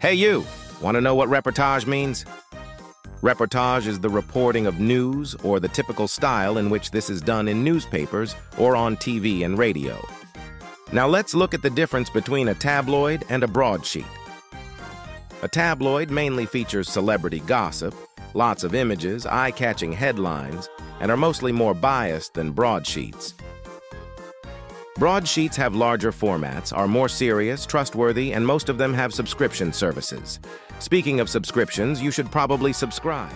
Hey you, want to know what reportage means? Reportage is the reporting of news or the typical style in which this is done in newspapers or on TV and radio. Now let's look at the difference between a tabloid and a broadsheet. A tabloid mainly features celebrity gossip, lots of images, eye-catching headlines, and are mostly more biased than broadsheets. Broadsheets have larger formats, are more serious, trustworthy, and most of them have subscription services. Speaking of subscriptions, you should probably subscribe.